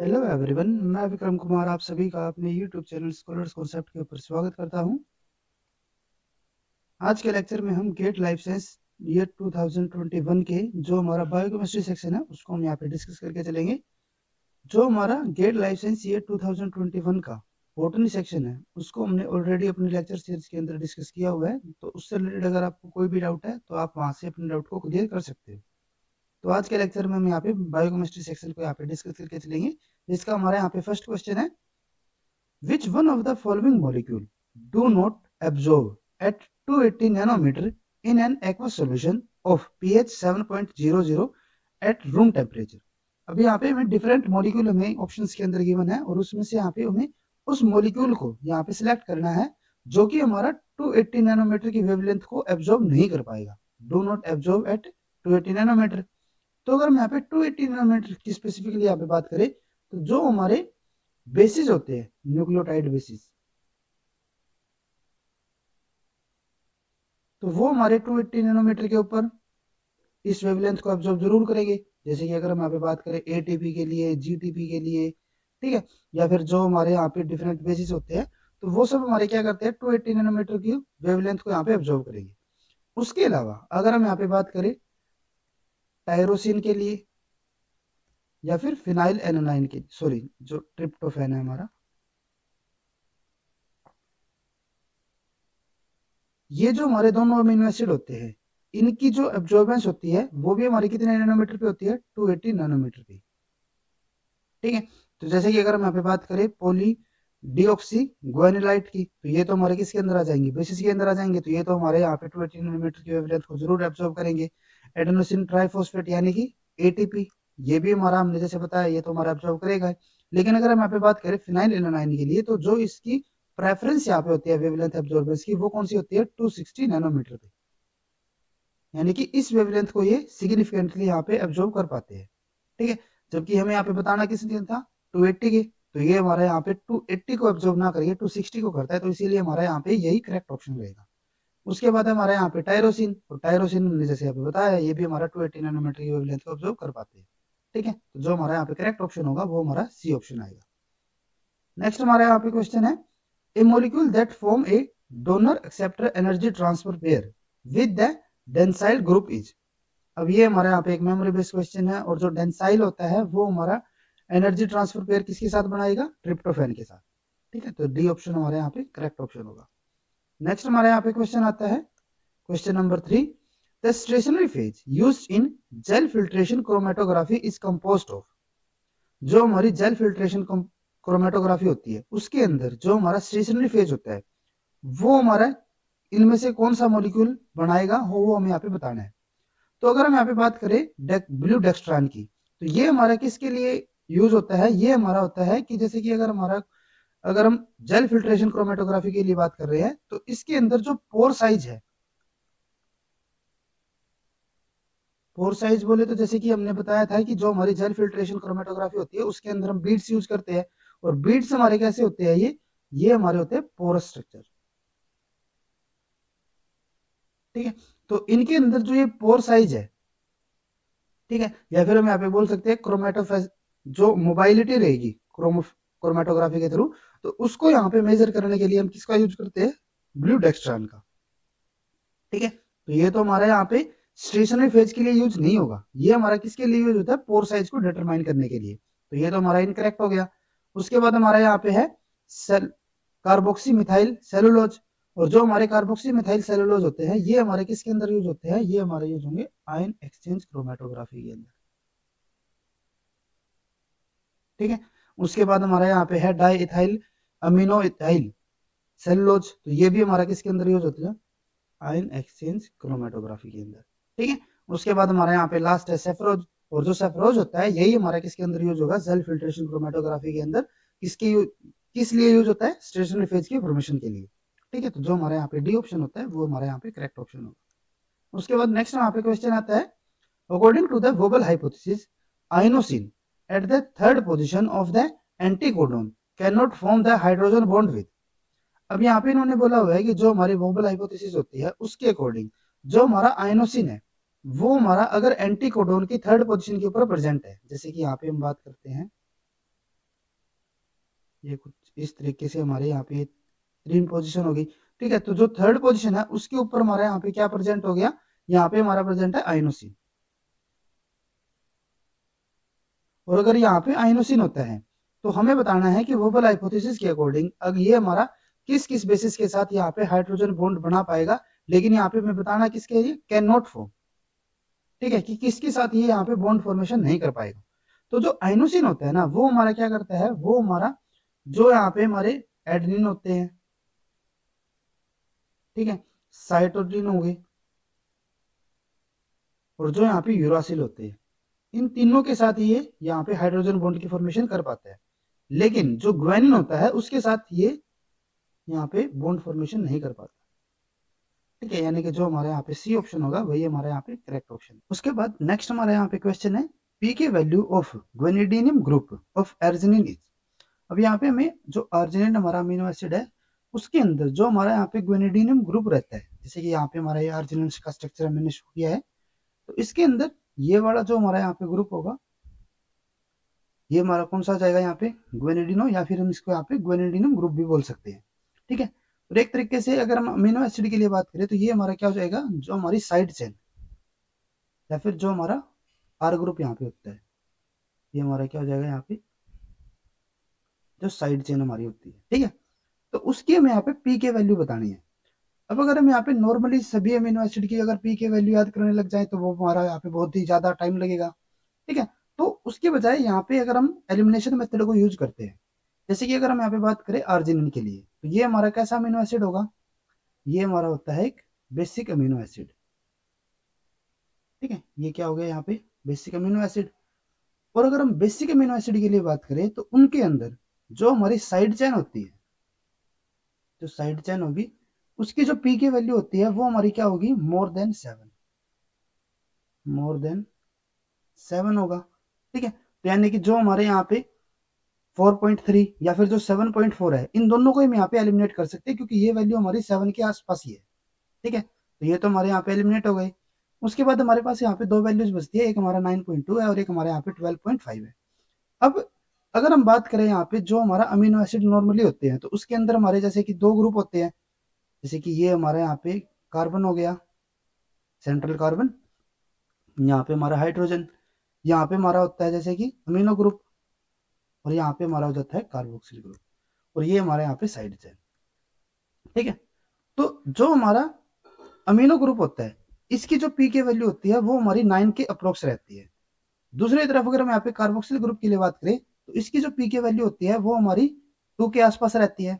Hello everyone मैं विक्रम कुमार, आप सभी का अपने यूट्यूब चैनल स्कॉलर्स कॉन्सेप्ट के ऊपर स्वागत करता हूँ। आज के लेक्चर में हम गेट लाइफ साइंस ईयर 2021 के जो हमारा बायोकेमिस्ट्री सेक्शन है, उसको हम यहाँ पे डिस्कस करके चलेंगे। जो हमारा गेट लाइफ साइंस ईयर 2021 का बोटनी सेक्शन है, उसको हमने ऑलरेडी अपने लेक्चर सीरीज़ के अंदर डिस्कस किया हुआ है। तो उससे रिलेटेड अगर आपको कोई भी डाउट है तो आप वहाँ से अपने डाउट को क्लियर कर सकते हो। तो आज के लेक्चर में हम यहाँ पे बायोकेमिस्ट्री सेक्शन को यहाँ पे डिस्कस करके चलेंगे। जिसका हमारे यहाँ पे फ़र्स्ट क्वेश्चन है which one of the following molecule do not absorb at 280 nanometre in an aqueous solution of pH 7.00 at room temperature अभी यहाँ पे हमें डिफरेंट मॉलिक्यूल हमें ऑप्शंस के अंदर गिवन है और उसमें से यहाँ पे हमें उस मॉलिक्यूल को यहाँ पे सिलेक्ट करना है जो कि हमारा 280 नैनोमीटर की वेवलेंथ को एब्जॉर्ब नहीं कर पाएगा। Do not absorb at 280 nanometre तो अगर हम यहाँ पे 280 नैनोमीटर की स्पेसिफिकली यहाँ पे बात करें तो जो हमारे बेसिस होते हैं न्यूक्लियोटाइड बेसिस तो वो हमारे 280 नैनोमीटर के ऊपर इस वेवलेंथ को ऑब्ज़र्व ज़रूर करेंगे। जैसे कि अगर हम यहाँ पे बात करें एटीपी के लिए जीटीपी के लिए, ठीक है? या फिर जो हमारे यहाँ पे डिफरेंट बेसिस होते हैं तो वो सब हमारे क्या करते हैं? टू एट्टी नैनोमीटर की वेवलेंथ को यहाँ पे ऑब्ज़र्व करेंगे। उसके अलावा अगर हम यहाँ पे बात करें टायरोसिन के लिए या फिर फिनाइल एनोनाइन की सॉरी जो ट्रिप्टोफेन है हमारा। ये जो हमारे दोनों अमीनो एसिड होते हैं, इनकी जो एब्जॉर्बेंस होती है, वो भी हमारी कितने नैनोमीटर पे होती है? 280 नैनोमीटर पे। ठीक है? तो जैसे कि अगर हम यहाँ पे बात करें पोली डीऑक्सी ग्वेनिलाइट की तो ये तो हमारे किसके अंदर आ जाएँगे? बेसिस के अंदर आ जाएँगे। तो ये तो हमारे यहाँ पे टू एटी नैनोमीटर की वेवलेंथ को ज़रूर एब्जॉर्ब करेंगे। एडेनोसिन ट्राइफोस्फेट यानी कि एटीपी ये भी हमारा, हमने जैसे बताया, ये तो हमारा एब्जॉर्ब करेगा लेकिन अगर हम यहाँ पे बात करें फिनाइल एनोनाइन के लिए तो जो इसकी प्रेफरेंस यहाँ पे होती है वेवलेंथ एब्जॉर्बेंस की, वो कौन सी होती है? 260 नैनोमीटर पे। यानी कि इस वेवलेंथ को ये सिग्निफिकेंटली यहाँ पे एब्जॉर्ब कर पाते हैं। ठीक है? जबकि हमें यहाँ पे बताना किस लिए था? 280 की। तो ये हमारा यहाँ पे 280 को एब्जॉर्ब ना करिए 260 को करता है तो इसीलिए हमारा यहाँ पे यही करेक्ट ऑप्शन रहेगा। उसके बाद हमारे यहाँ पे टायरोसिन तो टायरोसिन ने जैसे अभी बताया, ये भी हमारा 280 नैनोमीटर की वेवलेंथ को ऑब्ज़र्व कर पाते हैं। ठीक है? तो जो हमारा यहाँ पे करेक्ट ऑप्शन होगा, वो हमारा सी ऑप्शन आएगा। नेक्स्ट हमारे यहाँ पे क्वेश्चन है a molecule that form a donor acceptor energy transfer pair with dansyl group is अब ये हमारे यहाँ पे एक मेमोरी बेस्ड क्वेश्चन है, और जो डेंसाइल होता है, वो हमारा एनर्जी ट्रांसफ़र पेयर किसके साथ बनाएगा? ट्रिप्टोफेन के साथ। ठीक है? तो डी ऑप्शन हमारे यहाँ पे करेक्ट ऑप्शन होगा। नेक्स्ट हमारे यहाँ पे क्वेश्चन आता है question number three the stationary phase use in gel filtration chromatography is compose of जो हमारी जेल फिल्ट्रेशन क्रोमेटोग्राफी होती है उसके अंदर जो हमारा स्टेशनरी फ़ेज़ होता है वो हमारा इनमें से कौन सा मॉलिक्यूल बनाएगा हो वो हमें यहाँ पे बताना है। तो अगर हम यहाँ पे बात करें डेक, ब्लू डेक्स्ट्रान की तो ये हमारा किसके लिए यूज़ होता है? ये हमारा होता है कि जैसे कि अगर हमारा अगर हम जेल फिल्ट्रेशन क्रोमेटोग्राफी के लिए बात कर रहे हैं तो इसके अंदर जो पोर साइज़ है पोर साइज़ बोले तो जैसे कि हमने बताया था कि जो हमारी जेल फिल्ट्रेशन क्रोमेटोग्राफी होती है, उसके अंदर हम बीड्स यूज़ करते हैं। और बीड्स हमारे कैसे होते हैं ये? ये हमारे होते हैं पोरस स्ट्रक्चर ठीक है? तो इनके अंदर जो ये पोर साइज़ है, ठीक है? या फिर हम यहाँ पे बोल सकते हैं क्रोमेटोफेज जो मोबाइलिटी रहेगी क्रोमो क्रोमेटोग्राफी के थ्रू तो उसको यहाँ पे मेजर करने के लिए हम किसका यूज़ करते हैं? ब्लू डेक्स्ट्रान का। ठीक है? तो ये तो हमारा यहाँ पे स्टेशनरी फ़ेज़ के लिए यूज़ नहीं होगा। ये हमारा किसके लिए यूज़ होता है? पोर साइज़ को डिटरमाइन करने के लिए। तो ये तो हमारा इनकरेक्ट हो गया। उसके बाद हमारा यहाँ पे है सेल कार्बोक्सी मिथाइल सेलुलोज और जो हमारे कार्बोक्सी मिथाइल सेलुलोज होते हैं, ये हमारे किसके अंदर यूज़ होते हैं? ये हमारे यूज़ होंगे आयन एक्सचेंज क्रोमेटोग्राफी के अंदर। ठीक है? उसके बाद हमारा यहाँ पे है di ethyl amino ethyl cellulose तो ये भी हमारा किसके अंदर यूज़ होता है? आयन एक्सचेंज क्रोमेटोग्राफी के अंदर। ठीक है? उसके बाद हमारे यहाँ पे लास्ट है सेफ्रोज और जो सेफ्रोज होता है, यही हमारा किसके अंदर यूज़ होगा? सेल फिल्ट्रेशन क्रोमेटोग्राफी के अंदर। किसके किस लिए यूज़ होता है? स्टेशनरी फ़ेज़ की फॉर्मेशन के लिए। ठीक है? तो जो हमारे यहाँ पे डी ऑप्शन होता है, वो हमारे यहाँ पे करेक्ट ऑप्शन होगा। उसके बाद नेक्स्ट यहाँ पे क्वेश्चन आता है। According to the wobble hypothesis inosine at the third position of the anticodon cannot form the hydrogen bond with. अब यहाँ पे इन्होंने बोला हुआ है कि जो हमारी वोबल हाइपोथेसिस होती है, उसके अकॉर्डिंग जो हमारा आइनोसिन है वो हमारा अगर एंटीकोडोन की थर्ड पोजीशन के ऊपर प्रेजेंट है, जैसे कि यहाँ पे हम बात करते हैं, ये कुछ इस तरीके से हमारे यहाँ पे तीन पोजीशन होगी। ठीक है तो जो थर्ड पोजीशन है, उसके ऊपर हमारे यहाँ पे क्या प्रेजेंट हो गया? यहाँ पे हमारा प्रेजेंट है आइनोसिन और अगर यहाँ पे आइनोसिन होता है तो हमें बताना है कि वोबल हाइपोथेसिस के अकॉर्डिंग अगर ये हमारा किस किस बेसिस के साथ यहाँ पे हाइड्रोजन बॉन्ड बना पाएगा? लेकिन यहाँ पे मैं बताना किसके कैन नॉट फॉर्म ठीक है, कि किसके साथ ये यहाँ पे बॉन्ड फॉर्मेशन नहीं कर पाएगा? तो जो आइनोसिन होता है ना, वो हमारा क्या करता है? वो हमारा, जो यहाँ पे हमारे एडनिन होते हैं, ठीक है साइटोडिन हो गए, और जो यहाँ पे यूरासिल होते हैं, इन तीनों के साथ ये यहाँ पे हाइड्रोजन बॉन्ड की फॉर्मेशन कर पाता है। लेकिन जो ग्वेनिन होता है, उसके साथ ये यहाँ पे बॉन्ड फॉर्मेशन नहीं कर पाता। ठीक है, यानी कि जो हमारे यहाँ पे सी ऑप्शन होगा, वही हमारे यहाँ पे करेक्ट ऑप्शन उसके बाद नेक्स्ट हमारे यहाँ पे क्वेश्चन है P K value of guanidinium group of arginine is अब यहाँ पे हमें जो अर्जिनिन हमारा अमीनो एसिड है, उसके अंदर जो हमारा यहाँ पे ग्वेनिडीनियम ग्रुप रहता है, जैसे कि यहाँ पे हमारा ये अर्जिनिन का स्ट्रक्चर हमने शो किया है तो इसके अंदर ये वाला जो हमारा यहाँ पे ग्रुप होगा, ये हमारा कौन सा जाएगा यहाँ पे ग्वेनेडिनो या फिर हम इसको यहाँ पे ग्वेनेडिनम ग्रुप भी बोल सकते हैं। ठीक है और एक तरीके से अगर हम अमीनो एसिड के लिए बात करें तो ये हमारा क्या हो जाएगा? जो हमारी साइड चेन या फिर जो हमारा आर ग्रुप यहाँ पे होता है, ये हमारा क्या हो जाएगा यहाँ पे? जो साइड चेन हमारी होती है, ठीक है? तो उसकी हमें यहाँ पे पी के वैल्यू बतानी है। अब अगर हम यहाँ पे नॉर्मली सभी अमीनो एसिड की अगर पी के वैल्यू याद करने लग जाए तो वो हमारा यहाँ पे बहुत ही ज़्यादा टाइम लगेगा, ठीक है? तो उसके बजाय यहाँ पे अगर हम एलिमिनेशन मेथड को यूज़ करते हैं, जैसे कि अगर हम यहाँ पे बात करें आर्जिनिन के लिए तो ये हमारा कैसा अमीनो एसिड होगा? ये हमारा होता है एक बेसिक अमीनो एसिड ठीक है? ये क्या हो गया यहाँ पे? बेसिक अमीनो एसिड और अगर हम बेसिक अमीनो एसिड के लिए बात करें तो उनके अंदर जो हमारी साइड चैन होती है, जो साइड चैन होगी, उसकी जो पी की वैल्यू होती है, वो हमारी क्या होगी? More than seven more than seven होगा। ठीक है? तो यानी कि जो हमारे यहाँ पे 4.3 या फिर जो 7.4 है, इन दोनों को हम यहाँ पे एलिमिनेट कर सकते हैं, क्योंकि ये वैल्यू हमारी सेवन के आसपास ही है। ठीक है? तो ये तो हमारे यहाँ पे एलिमिनेट हो गए उसके बाद हमारे पास यहाँ पे दो वैल्यूज़ बचती है, एक हमारा 9.2 है और एक हमारे यहाँ पे 12.5 है। अब अगर हम बात करें यहाँ पे जो हमारा अमीनो एसिड नॉर्मली होते हैं तो उसके अंदर हमारे जैसे कि दो ग्रुप होते हैं, जैसे कि ये हमारा यहाँ पे कार्बन हो गया सेंट्रल कार्बन यहाँ पे हमारा हाइड्रोजन यहाँ पे हमारा होता है जैसे कि अमीनो ग्रुप और यहाँ पे हमारा हो जाता है कार्बोक्सिल ग्रुप। और ये हमारे यहाँ पे साइड चेन ठीक है? तो जो हमारा अमीनो ग्रुप होता है, इसकी जो पी के वैल्यू होती है, वो हमारी नाइन के अप्रोक्स रहती है। दूसरी तरफ़ अगर हम यहाँ पे कार्बोक्सिल ग्रुप के लिए बात करें तो इसकी जो पी के वैल्यू होती है, वो हमारी टू के आसपास रहती है।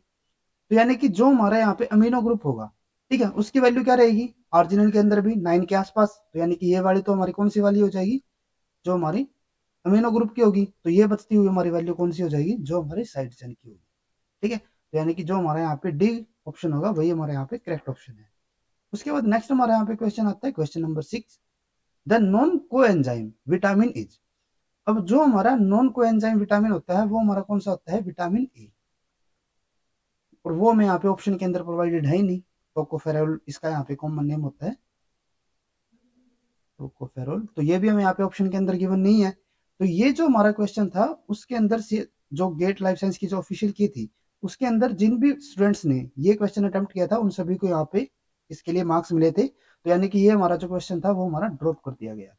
तो यानी कि जो हमारा यहाँ पे अमीनो ग्रुप होगा, ठीक है? उसकी वैल्यू क्या रहेगी? ऑरिजिनल के अंदर भी नाइन के आसपास। तो यानी कि ये वाली तो हमारी कौन सी वाली हो जाएगी? जो हमारी अमीनो ग्रुप की होगी तो ये बचती हुई हमारी वैल्यू कौन सी हो जाएगी? जो हमारी साइड चेन की होगी। ठीक है? तो यानी कि जो हमारे यहाँ पे डी ऑप्शन होगा, वही हमारे यहाँ पे करेक्ट ऑप्शन है। उसके बाद नेक्स्ट हमारे यहाँ पे क्वेश्चन आता है question number six the non coenzyme vitamin is अब जो हमारा नॉन को एंजाइम विटामिन होता है, वो हमारा कौन सा होता है? विटामिन ई और वो हमें यहाँ पे ऑप्शन के अंदर प्रोवाइडेड है ही नहीं। टोकोफेरोल इसका यहाँ पे कॉमन नेम होता है। टोकोफेरोल तो ये भी हमें यहाँ पे ऑप्शन के अंदर गिवन नहीं है। तो ये जो हमारा क्वेश्चन था उसके अंदर से जो गेट लाइफ साइंस की जो ऑफिशियल की थी उसके अंदर जिन भी स्टूडेंट्स ने ये क्वेश्चन अटेम्प्ट किया था उन सभी को यहाँ पे इसके लिए मार्क्स मिले थे। तो यानी कि ये हमारा जो क्वेश्चन था वो हमारा ड्रॉप कर दिया गया था।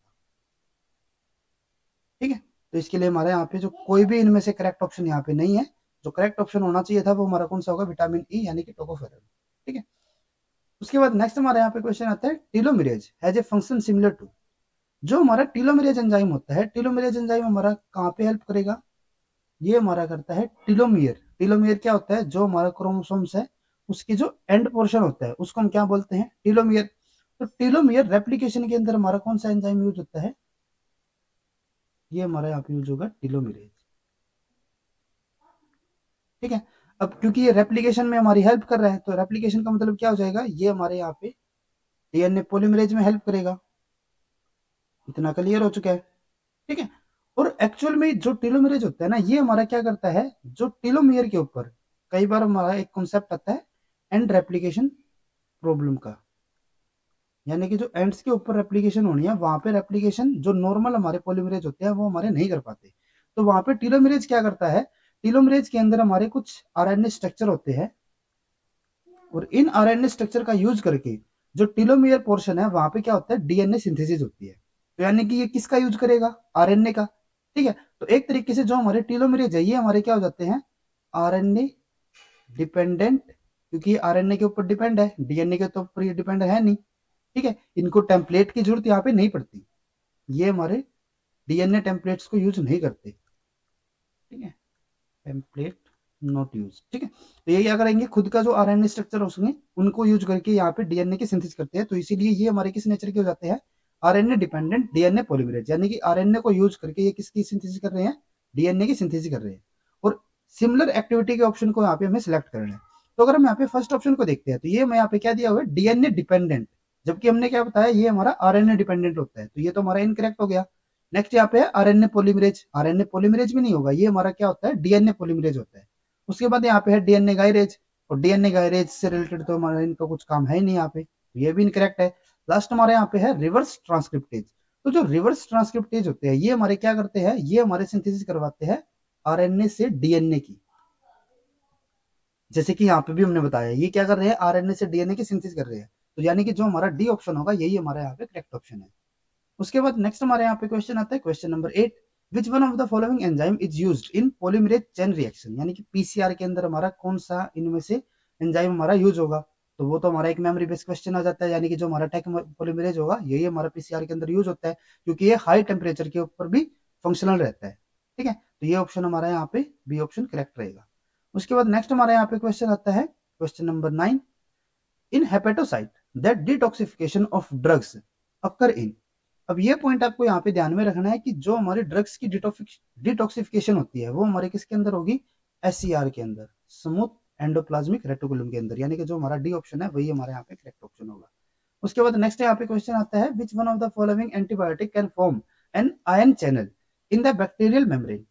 ठीक है? तो इसके लिए हमारे यहाँ पे जो कोई भी इनमें से करेक्ट ऑप्शन यहाँ पे नहीं है। जो करेक्ट ऑप्शन होना चाहिए था वो हमारा कौन सा होगा? विटामिन ई e, यानी कि टोकोफेरल ठीक है? उसके बाद नेक्स्ट हमारे यहाँ पे क्वेश्चन आता है telomerase has a function similar to जो हमारा टीलोमिरेज एंजाइम होता है टीलोमिरेज एंजाइम हमारा कहाँ पे हेल्प करेगा? ये हमारा करता है टीलोमियर। टीलोमियर क्या होता है? जो हमारा क्रोमोसोम्स है, उसकी जो एंड पोर्शन होता है, उसको हम क्या बोलते हैं? टीलोमियर। तो टीलोमियर रेप्लीकेशन के अंदर हमारा कौन सा एंजाइम यूज़ होता है? ये हमारा यहाँ पे यूज़ होगा टीलोमिरेज। ठीक है? अब क्योंकि ये रेप्लीकेशन में हमारी हेल्प कर रहा है तो रेप्लीकेशन का मतलब क्या हो जाएगा? ये हमारे यहाँ पे डीएनए पोलिमरेज में हेल्प करेगा। इतना क्लियर हो चुका है। ठीक है? और एक्चुअल में जो टीलोमेरेज होता है ना, ये हमारा क्या करता है? जो टीलोमियर के ऊपर, कई बार हमारा एक कॉन्सेप्ट आता है एंड रेप्लीकेशन प्रॉब्लम का। यानी कि जो एंड्स के ऊपर रेप्लीकेशन होनी है, वहाँ पे रेप्लीकेशन जो नॉर्मल हमारे पोलिमरेज होते हैं, वो हमारे नहीं कर पाते। तो वहाँ पे टीलोमेरेज क्या करता है? टीलोमरेज के अंदर हमारे कुछ आरएनए स्ट्रक्चर होते हैं। और इन आरएनए स्ट्रक्चर का यूज़ करके जो टीलोमियर पोर्शन है, वहाँ पे क्या होता है? डीएनए सिंथेसिस होती है। तो यानी कि ये किसका यूज़ करेगा? आरएनए का। ठीक है? तो एक तरीके से जो हमारे टीलोमेरेज है, ये हमारे क्या हो जाते हैं? आरएनए डिपेंडेंट क्योंकि आरएनए के ऊपर डिपेंड है, डीएनए के तो ऊपर ये डिपेंड है नहीं। ठीक है? इनको टेम्पलेट की ज़रूरत यहाँ पे नहीं पड़ती। ये हमारे डीएनए टेम्पलेट्स को यूज़ नहीं करते। ठीक है? टेम्पलेट नॉट यूज़ ठीक है? तो ये क्या करेंगे? खुद का जो आरएनए स्ट्रक्चर होंगे उनको यूज़ करके यहाँ पे डीएनए की सिंथेसिस करते हैं। तो इसीलिए ये हमारे किस नेचर के हो जाते हैं? आरएनए डिपेंडेंट डीएनए पॉलीमरेज, यानी कि आरएनए को यूज़ करके ये किसकी सिंथेसिस कर रहे हैं? डीएनए की सिंथेसिस कर रहे हैं। और सिमिलर एक्टिविटी के ऑप्शन को यहाँ पे हमें सिलेक्ट करना है। तो अगर हम यहाँ पे फ़र्स्ट ऑप्शन को देखते हैं तो ये मैं यहाँ पे क्या दिया हुआ है? डीएनए डिपेंडेंट जबकि हमने क्या बताया, ये हमारा आरएनए डिपेंडेंट होता है। तो ये तो हमारा इनकरेक्ट हो गया। नेक्स्ट यहाँ पे है आरएनए पॉलीमरेज। आरएनए पॉलीमरेज भी नहीं होगा। ये हमारा क्या होता है? डीएनए पॉलीमरेज होता है। उसके बाद यहाँ पे है डीएनए गायरेज। और डीएनए गायरेज से रिलेटेड तो हमारा इनका कुछ काम है नहीं यहाँ पे। तो ये भी इनकरेक्ट है। लास्ट हमारे यहाँ पे है रिवर्स ट्रांसक्रिप्टेज तो जो रिवर्स ट्रांसक्रिप्टेज होते हैं, ये हमारे क्या करते हैं? ये हमारे सिंथेसिस करवाते हैं आरएनए से डीएनए की। जैसे कि यहाँ पे भी हमने बताया, ये क्या कर रहे हैं? आरएनए से डीएनए की सिंथेसिस कर रहे हैं। तो यानी कि जो हमारा डी ऑप्शन होगा, यही हमारे यहाँ पे करेक्ट ऑप्शन है। उसके बाद नेक्स्ट हमारे यहाँ पे क्वेश्चन आता है question number eight which one of the following enzyme is use in polymerase chain reaction यानी कि पीसीआर के अंदर हमारा कौन सा इनमें से एंजाइम हमारा यूज़ होगा? तो वो तो हमारा एक मेमोरी बेस्ड क्वेश्चन आ जाता है, यानी कि जो हमारा टेक पोलिमरेज होगा, यही हमारा पीसीआर के अंदर यूज़ होता है, क्योंकि ये हाई टेम्परेचर के ऊपर भी फंक्शनल रहता है, ठीक है? तो ये ऑप्शन हमारा यहाँ पे बी ऑप्शन करेक्ट रहेगा। उसके बाद नेक्स्ट हमारे यहाँ पे क्वेश्चन आता है question number nine in hepatocyte that detoxification of drugs occur in अब ये पॉइंट आपको यहाँ पे ध्यान में रखना है कि जो हमारे ड्रग्स की डिटॉक्सिफिकेशन होती है, वो हमारे किसके अंदर होगी? एससीआर के अंदर स्मूथ एंडोप्लाज्मिक रेटिकुलम के अंदर, यानी कि जो हमारा डी ऑप्शन है, वही हमारे यहाँ पे करेक्ट ऑप्शन होगा। उसके बाद नेक्स्ट यहाँ पे क्वेश्चन आता है which one of the following antibiotic can form an ion channel in the bacterial membrane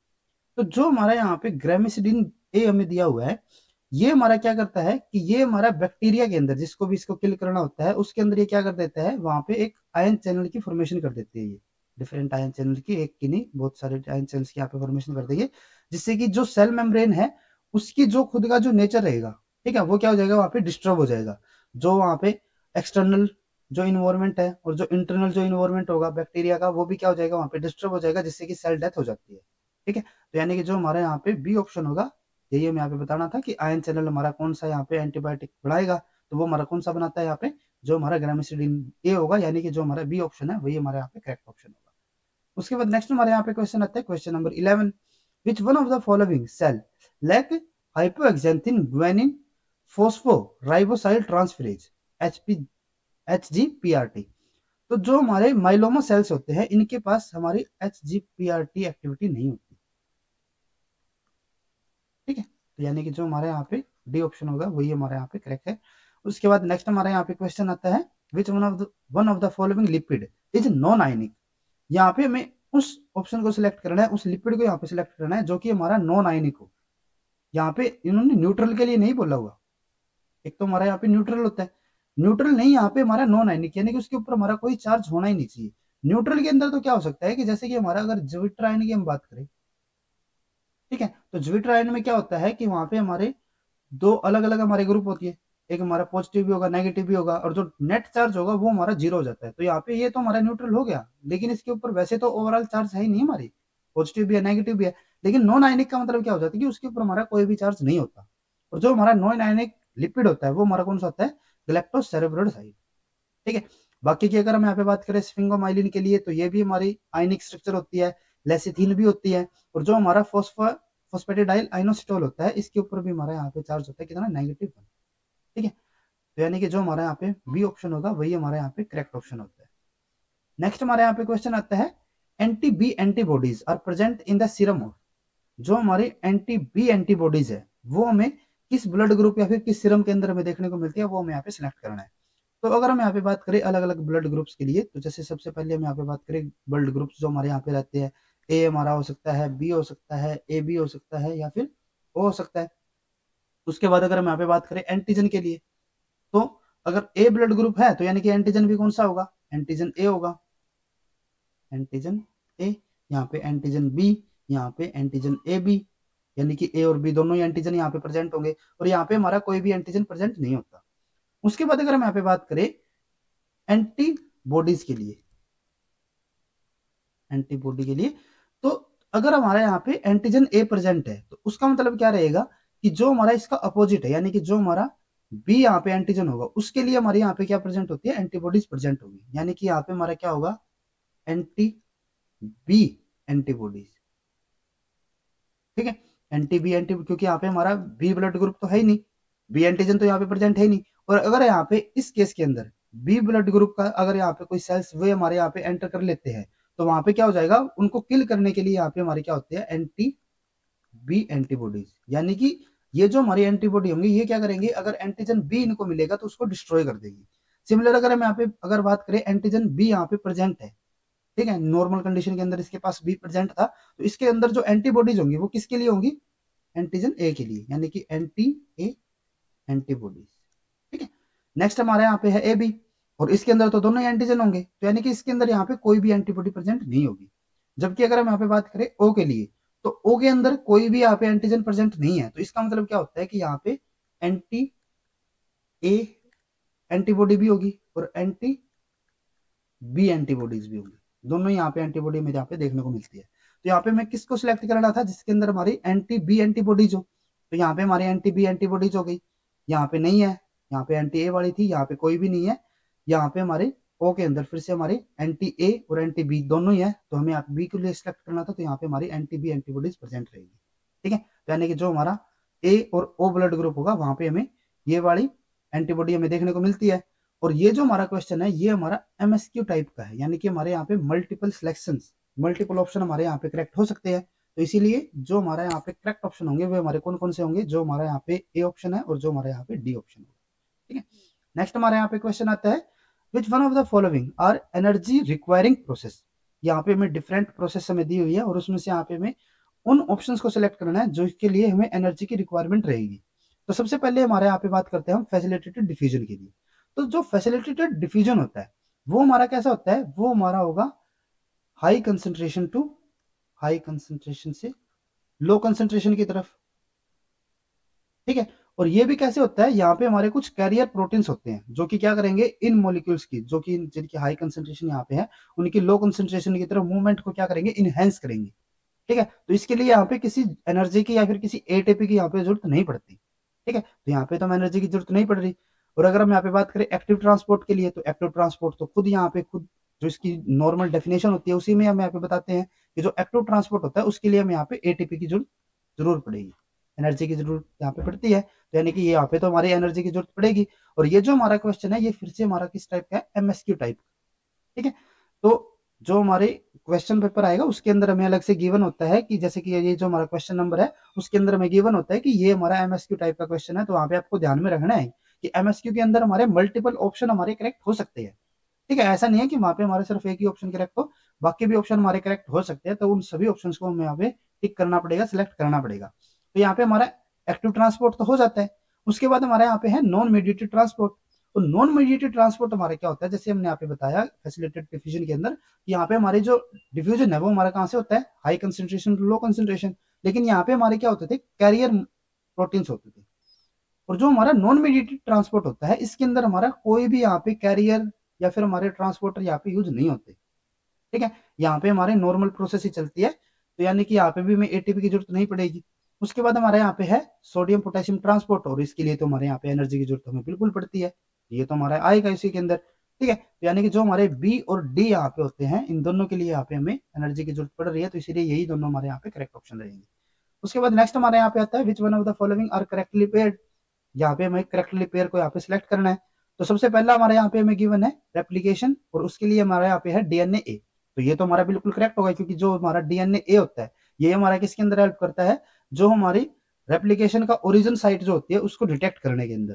तो जो हमारा यहाँ पे ग्रेमिसिडिन ए हमें दिया हुआ है, ये हमारा क्या करता है कि ये हमारा बैक्टीरिया के अंदर, जिसको भी इसको किल करना होता है, उसके अंदर ये क्या कर देता है, वहाँ पे एक आयन चैनल की फॉर्मेशन कर देती है ये। डिफरेंट आयन चैनल की, एक की नहीं, बहुत सारे आयन चैनल्स की यहाँ पे फॉर्मेशन कर देगी, जिससे कि जो सेल मेम्ब्रेन है उसकी जो खुद का जो नेचर रहेगा, ठीक है, वो क्या हो जाएगा, वहाँ पे डिस्टर्ब हो जाएगा। जो वहाँ पे एक्सटर्नल जो इन्वायरमेंट है और जो इंटरनल जो इन्वायरमेंट होगा बैक्टीरिया का, वो भी क्या हो जाएगा, वहाँ पे डिस्टर्ब हो जाएगा, जिससे कि सेल डेथ हो जाती है। ठीक है? तो यानी कि जो हमारे यहाँ पे बी ऑप्शन होगा, यही हमें यहाँ पे बताना था कि आयन चैनल हमारा कौन सा यहाँ पे एंटीबायोटिक बढ़ाएगा तो वो हमारा कौन सा बनाता है यहाँ पे? जो हमारा ग्रामिसिडिन ए होगा, यानी कि जो हमारा बी ऑप्शन है, वही हमारे यहाँ पे करेक्ट ऑप्शन होगा। उसके बाद नेक्स्ट हमारे यहाँ पे क्वेश्चन आता है question number eleven which one of the following cell lack hypoxanthine guanine phosphoribosyl transferase HP HGPRT तो जो हमारे माइलोमा सेल्स होते हैं, इनके पास हमारी एच एक्टिविटी नहीं होती। ठीक है? तो यानी कि जो हमारे यहाँ पे डी ऑप्शन होगा, वही हमारे यहाँ पे करेक्ट है। उसके बाद नेक्स्ट हमारे यहाँ पे क्वेश्चन आता है which one of the one of the following lipid is non ionic यहाँ पे हमें उस ऑप्शन को सिलेक्ट करना है, उस लिपिड को यहाँ पे सिलेक्ट करना है, जो कि हमारा नॉन आयनिक हो। यहाँ पे इन्होंने न्यूट्रल के लिए नहीं बोला हुआ। एक तो हमारा यहाँ पे न्यूट्रल होता है। न्यूट्रल नहीं, यहाँ पे हमारा नॉन आयनिक यानी कि उसके ऊपर हमारा कोई चार्ज होना ही नहीं चाहिए। न्यूट्रल के अंदर तो क्या हो सकता है कि जैसे कि हमारा अगर ज्विटर आयन की हम बात करें, ठीक है? तो ज्विटर आयन में क्या होता है कि वहाँ पे हमारे दो अलग अलग हमारे ग्रुप होती है। एक हमारा पॉजिटिव भी होगा नेगेटिव भी होगा, और जो नेट चार्ज होगा वो हमारा ज़ीरो हो जाता है। तो यहाँ पे ये तो हमारा न्यूट्रल हो गया। लेकिन इसके ऊपर वैसे तो ओवरऑल चार्ज है ही नहीं हमारी। पॉजिटिव भी है नेगेटिव भी है। लेकिन नॉन आयनिक का मतलब क्या हो जाता है कि उसके ऊपर हमारा कोई भी चार्ज नहीं होता। और जो हमारा नॉन आयनिक लिपिड होता है, वो हमारा कौन सा होता है? ग्लेप्टोसेरेब्रोसाइड ठीक है? बाकी की अगर हम यहाँ पे बात करें स्फिंगोमाइलिन के लिए तो ये भी हमारी आयनिक स्ट्रक्चर होती है लेसिथिन भी होती है, और जो हमारा फोस्फर फोस्फेटिडाइल आइनोसिटोल होता है, इसके ऊपर भी हमारा यहाँ पे चार्ज होता है, कितना? नेगेटिव वन ठीक है? तो यानी कि जो हमारा यहाँ पे बी ऑप्शन होगा, वही हमारे यहाँ पे करेक्ट ऑप्शन होता है। नेक्स्ट हमारे यहाँ पे क्वेश्चन आता है anti B antibodies are present in the serum of जो हमारी एंटी बी एंटीबॉडीज है, वो हमें किस ब्लड ग्रुप या फिर किस सिरम के अंदर हमें देखने को मिलती है, वो हमें यहाँ पे सिलेक्ट करना है। तो अगर हम यहाँ पे बात करें अलग अलग ब्लड ग्रुप्स के लिए तो जैसे सबसे पहले हम यहाँ पे बात करें ब्लड ग्रुप्स जो हमारे यहाँ पे रहते हैं ए हमारा हो सकता है बी हो सकता है ए बी हो सकता है या फिर ओ हो सकता है। उसके बाद अगर हम यहाँ पे बात करें एंटीजन के लिए तो अगर ए ब्लड ग्रुप है तो यानी कि एंटीजन भी कौन सा होगा? एंटीजन ए होगा। एंटीजन ए यहाँ पे एंटीजन बी यहाँ पे एंटीजन ए बी यानी कि ए और बी दोनों ही एंटीजन यहाँ पे प्रेजेंट होंगे और यहाँ पे हमारा कोई भी एंटीजन प्रेजेंट नहीं होता। उसके बाद अगर हम यहाँ पे बात करें एंटीबॉडीज के लिए एंटीबॉडी के लिए तो अगर हमारे यहाँ पे एंटीजन ए प्रेजेंट है तो उसका मतलब क्या रहेगा कि जो हमारा इसका अपोजिट है, यानी कि जो हमारा बी यहाँ पे एंटीजन होगा, उसके लिए हमारे यहाँ पे क्या प्रेजेंट होती है? एंटीबॉडीज प्रेजेंट होगी। यानी कि यहाँ पे हमारा क्या होगा? एंटी बी एंटीबॉडीज ठीक है? एंटी बी एंटी क्योंकि यहाँ पे हमारा बी ब्लड ग्रुप तो है ही नहीं। बी एंटीजन तो यहाँ पे प्रेजेंट है ही नहीं। और अगर यहाँ पे इस केस के अंदर बी ब्लड ग्रुप का अगर यहाँ पे कोई सेल्स वे हमारे यहाँ पे एंटर कर लेते हैं तो वहाँ पे क्या हो जाएगा? उनको किल करने के लिए यहाँ पे हमारी क्या होती है? एंटी बी एंटीबॉडीज यानी कि ये जो हमारी एंटीबॉडी होंगी, ये क्या करेंगे? अगर एंटीजन बी इनको मिलेगा तो उसको डिस्ट्रॉय कर देगी। सिमिलर अगर हम यहाँ पे अगर बात करें एंटीजन बी यहाँ पे प्रेजेंट है ठीक है नॉर्मल कंडीशन के अंदर इसके पास बी प्रेजेंट था तो इसके अंदर जो एंटीबॉडीज होंगी, वो किसके लिए होंगी? एंटीजन ए के लिए, यानी कि एंटी ए एंटीबॉडीज ठीक है नेक्स्ट हमारे यहाँ पे है ए बी और इसके अंदर तो दोनों एंटीजन होंगे तो यानी कि इसके अंदर यहाँ पे कोई भी एंटीबॉडी प्रेजेंट नहीं होगी. जबकि अगर हम यहाँ पे बात करें ओ के लिए तो ओ के अंदर कोई भी यहाँ पे एंटीजन प्रेजेंट नहीं है तो इसका मतलब क्या होता है कि यहाँ पे एंटी ए एंटीबॉडी भी होगी, और एंटी बी एंटीबॉडीज भी होगी. दोनों यहाँ पे एंटीबॉडी में यहाँ पे देखने को मिलती है तो यहाँ पे मैं किसको सिलेक्ट कर रहा था जिसके अंदर हमारी एंटी बी एंटीबॉडीज हो तो यहाँ पे हमारी एंटी बी एंटीबॉडीज हो गई यहाँ पे नहीं है यहाँ पे एंटी ए वाली थी यहाँ पे कोई भी नहीं है यहाँ पे हमारे ओ के अंदर फिर से हमारे एंटी ए और एंटी बी दोनों ही है तो हमें यहाँ बी के लिए सिलेक्ट करना था तो यहाँ पे हमारी एंटी बी एंटीबॉडीज प्रेजेंट रहेगी ठीक है तो यानी कि जो हमारा ए और ओ ब्लड ग्रुप होगा वहाँ पे हमें ये वाली एंटीबॉडी हमें देखने को मिलती है और ये जो हमारा क्वेश्चन है, ये हमारा एमएसक्यू टाइप का है। यानी कि हमारे यहाँ पे मल्टीपल सिलेक्शन मल्टीपल ऑप्शन हमारे यहाँ पे करेक्ट हो सकते हैं। तो इसीलिए जो हमारा यहाँ पे करेक्ट ऑप्शन होंगे, वो हमारे कौन कौन से होंगे? जो हमारा यहाँ पे ए ऑप्शन है और जो हमारे यहाँ पे डी ऑप्शन होगा। ठीक है? नेक्स्ट हमारे यहाँ पे क्वेश्चन आता है which one of the following are energy requiring process यहाँ पे हमें डिफरेंट प्रोसेस हमें दी हुई है और उसमें से यहाँ पे हमें उन ऑप्शन को सिलेक्ट करना है, जो इसके लिए हमें एनर्जी की रिक्वायरमेंट रहेगी। तो सबसे पहले हमारे यहाँ पे बात करते हैं हम फैसिलिटेटेड डिफ्यूजन के लिए। तो जो फैसिलिटेटेड डिफ्यूजन होता है, वो हमारा कैसा होता है? वो हमारा होगा high concentration to high concentration से लो कंसेंट्रेशन की तरफ़। ठीक है? और ये भी कैसे होता है? यहाँ पे हमारे कुछ कैरियर प्रोटीन्स होते हैं, जो कि क्या करेंगे? इन मोलिक्यूल्स की, जो कि जिनकी हाई कंसेंट्रेशन यहाँ पे है, उनकी लो कंसेंट्रेशन की तरफ़ मूवमेंट को क्या करेंगे? इनहेंस करेंगे। ठीक है? तो इसके लिए यहाँ पे किसी एनर्जी की या फिर किसी एटीपी की यहाँ पे ज़रूरत नहीं पड़ती। ठीक है? तो यहाँ पे तो हम एनर्जी की ज़रूरत नहीं पड़ रही। और अगर हम यहाँ पे बात करें एक्टिव ट्रांसपोर्ट के लिए तो एक्टिव ट्रांसपोर्ट तो खुद यहाँ पे खुद जो इसकी नॉर्मल डेफिनेशन होती है, उसी में हम यहाँ पे बताते हैं कि जो एक्टिव ट्रांसपोर्ट होता है, उसके लिए हमें यहाँ पे एटीपी की ज़रूरत ज़रूर पड़ेगी। एनर्जी की ज़रूरत यहाँ पे पड़ती है। तो यानी कि यहाँ पे तो हमारी एनर्जी की ज़रूरत पड़ेगी। और ये जो हमारा क्वेश्चन है, ये फिर से हमारा किस टाइप का है? एमएसक्यू टाइप ठीक है? तो जो हमारे क्वेश्चन पेपर आएगा, उसके अंदर हमें अलग से गिवन होता है कि जैसे कि ये जो हमारा क्वेश्चन नंबर है, उसके अंदर हमें गिवन होता है कि ये हमारा एमएसक्यू टाइप का क्वेश्चन है तो वहाँ पे आपको ध्यान में रखना है। कि एमएसक्यू के अंदर हमारे मल्टीपल ऑप्शन हमारे करेक्ट हो सकते हैं। ठीक है, ऐसा नहीं है कि वहाँ पे हमारे सिर्फ़ एक ही ऑप्शन करेक्ट हो, बाकी भी ऑप्शन हमारे करेक्ट हो सकते हैं तो उन सभी ऑप्शन को हमें यहाँ पे टिक करना पड़ेगा सिलेक्ट करना पड़ेगा। तो यहाँ पे हमारा एक्टिव ट्रांसपोर्ट तो हो जाता है। उसके बाद हमारे यहाँ पे है नॉन मेडिएटेड ट्रांसपोर्ट तो नॉन मेडिएटेड ट्रांसपोर्ट हमारे क्या होता है? जैसे हमने यहाँ पे बताया फैसिलिटेड डिफ्यूजन के अंदर, यहाँ पे हमारे जो डिफ्यूजन है वो हमारा कहाँ से होता है? High concentration to low concentration लेकिन यहाँ पे हमारे क्या होते थे? कैरियर प्रोटीन्स होते थे। और जो हमारा नॉन मेडिएटेड ट्रांसपोर्ट होता है इसके अंदर हमारा कोई भी यहाँ पे कैरियर या फिर हमारे ट्रांसपोर्टर यहाँ पे यूज़ नहीं होते ठीक है यहाँ पे हमारे नॉर्मल प्रोसेस ही चलती है तो यानी कि यहाँ पे भी हमें एटीपी की ज़रूरत नहीं पड़ेगी उसके बाद हमारे यहाँ पे है सोडियम पोटेशियम ट्रांसपोर्ट और इसके लिए तो हमारे यहाँ पे एनर्जी की ज़रूरत हमें बिल्कुल पड़ती है ये तो हमारा आएगा इसी के अंदर ठीक है तो यानी कि जो हमारे बी और डी यहाँ पे होते हैं इन दोनों के लिए यहाँ पे हमें एनर्जी की ज़रूरत पड़ रही है तो इसीलिए यही दोनों हमारे यहाँ पे करेक्ट ऑप्शन रहेंगे उसके बाद नेक्स्ट हमारे यहाँ पे आता है which one of the following are correctly pair यहाँ पे हमें करेक्टली पेयर को यहाँ पे सिलेक्ट करना है। तो सबसे पहला हमारे यहाँ पे हमें गिवन है रेप्लीकेशन और उसके लिए हमारा यहाँ पे है डीएनए ए तो ये तो हमारा बिल्कुल करेक्ट होगा क्योंकि जो हमारा डीएनए ए होता है, ये हमारा किसके अंदर हेल्प करता है? जो हमारी रेप्लीकेशन का ओरिजिन साइट जो होती है, उसको डिटेक्ट करने के अंदर।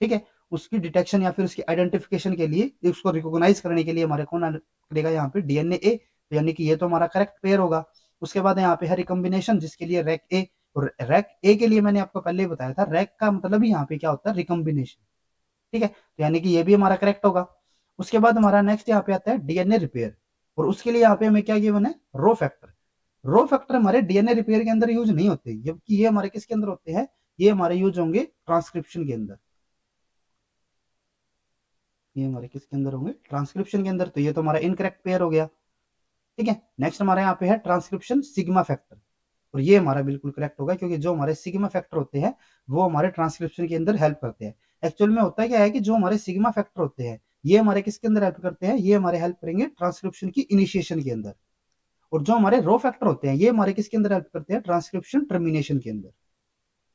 ठीक है? उसकी डिटेक्शन या फिर उसकी आइडेंटिफिकेशन के लिए, उसको रिकॉग्नाइज करने के लिए हमारे कौन करेगा यहाँ पे? डीएनए ए तो यानी कि ये तो हमारा करेक्ट पेयर होगा। उसके बाद यहाँ पे है रिकम्बिनेशन जिसके लिए रैक ए और रैक ए के लिए मैंने आपको पहले ही बताया था रैक का मतलब यहाँ पे क्या होता है रिकम्बिनेशन ठीक है? तो यानी कि ये भी हमारा करेक्ट होगा। उसके बाद हमारा नेक्स्ट यहाँ पे आता है डीएनए रिपेयर और उसके लिए यहाँ पे हमें क्या गिवन है रो फैक्टर रो फैक्टर हमारे डीएनए रिपेयर के अंदर यूज़ नहीं होते, जबकि ये हमारे किसके अंदर होते हैं? ये हमारे यूज़ होंगे ट्रांसक्रिप्शन के अंदर। ये हमारे किसके अंदर होंगे? ट्रांसक्रिप्शन के अंदर। तो ये तो हमारा इनकरेक्ट पेयर हो गया। ठीक है? नेक्स्ट हमारे यहाँ पे है ट्रांसक्रिप्शन सिग्मा फैक्टर और ये हमारा बिल्कुल करेक्ट होगा, क्योंकि जो हमारे सिग्मा फैक्टर होते हैं, वो हमारे ट्रांसक्रिप्शन के अंदर हेल्प करते हैं। एक्चुअल में होता क्या है कि जो हमारे सिग्मा फैक्टर होते हैं, ये हमारे किसके अंदर हेल्प करते हैं? ये हमारे हेल्प करेंगे ट्रांसक्रिप्शन की इनिशिएशन के अंदर। और जो हमारे रो फैक्टर होते हैं, ये हमारे किसके अंदर हेल्प करते हैं? ट्रांसक्रिप्शन टर्मिनेशन के अंदर।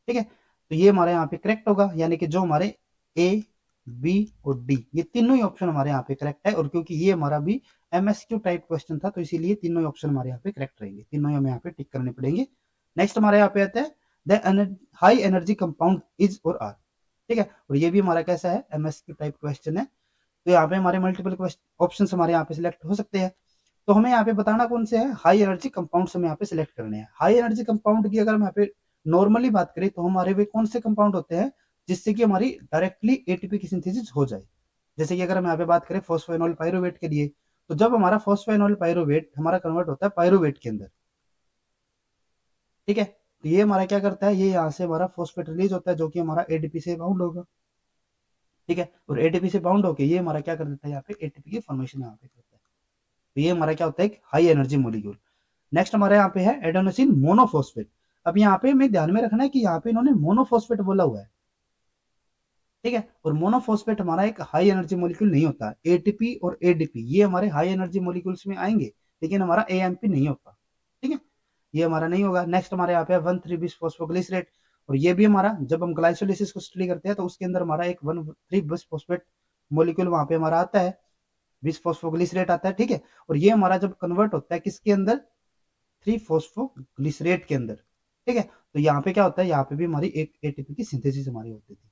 ठीक है? तो ये हमारे यहाँ पे करेक्ट होगा, यानी कि जो हमारे ए बी और डी ये तीनों ही ऑप्शन हमारे यहाँ पे करेक्ट है, और क्योंकि ये हमारा भी एमएसक्यू टाइप क्वेश्चन था तो इसीलिए तीनों ही ऑप्शन हमारे यहाँ पे करेक्ट रहेंगे। तीनों ही हमें यहाँ पे टिक करने पड़ेंगे। नेक्स्ट हमारे यहाँ पे आता है the high energy compound is और आर ठीक है? और ये भी हमारा कैसा है? एमएसक्यू टाइप क्वेश्चन है। तो यहाँ पे हमारे मल्टीपल ऑप्शन हमारे यहाँ पे सिलेक्ट हो सकते हैं। तो हमें यहाँ पे बताना कौन से है? हाई एनर्जी कंपाउंड हमें यहाँ पे सिलेक्ट करने हैं। हाई एनर्जी कंपाउंड की अगर हम यहाँ पे नॉर्मली बात करें तो हमारे वे कौन से कंपाउंड होते हैं, जिससे कि हमारी डायरेक्टली एटीपी की सिंथेसिस हो जाए? जैसे कि अगर हम यहाँ पे बात करें फोस्फेनॉल पायरोवेट के लिए तो जब हमारा फोस्फेनॉल पायरोवेट हमारा कन्वर्ट होता है पायरोवेट के अंदर। ठीक है? तो ये हमारा क्या करता है? ये यहाँ से हमारा फोस्फेट रिलीज़ होता है, जो कि हमारा एडीपी से बाउंड होगा। ठीक है? और एटीपी से बाउंड होकर ये हमारा क्या कर देता है? यहाँ पे एटीपी की फॉर्मेशन यहाँ पे करता है। तो ये हमारा क्या होता है? हाई एनर्जी मोलिक्यूल नेक्स्ट हमारे यहाँ पे है एडोनोसिन मोनोफोस्फेट अब यहाँ पे हमें ध्यान में रखना है कि यहाँ पे इन्होंने मोनोफोस्फेट बोला हुआ है। ठीक है? और मोनोफोस्फेट हमारा एक हाई एनर्जी मोलिक्यूल नहीं होता। एटीपी और एडीपी ये हमारे हाई एनर्जी मोलिक्यूल्स में आएँगे, लेकिन हमारा एएमपी नहीं होता ठीक है? ये हमारा नहीं होगा। नेक्स्ट हमारे यहाँ पे वन थ्री बिस और ये भी हमारा, जब हम ग्लाइसोलिसिस को स्टडी करते हैं तो उसके अंदर हमारा एक one three bis phosphate molecule वहाँ पे हमारा आता है। बीस फोस्फोग्लिसरेट आता है, ठीक है? और ये हमारा जब कन्वर्ट होता है, किसके अंदर? थ्री फोस्फोग्लिसरेट के अंदर। ठीक है? तो यहाँ पे क्या होता है? यहाँ पे भी हमारी एक एटीपी की सिंथेसिस हमारी होती थी।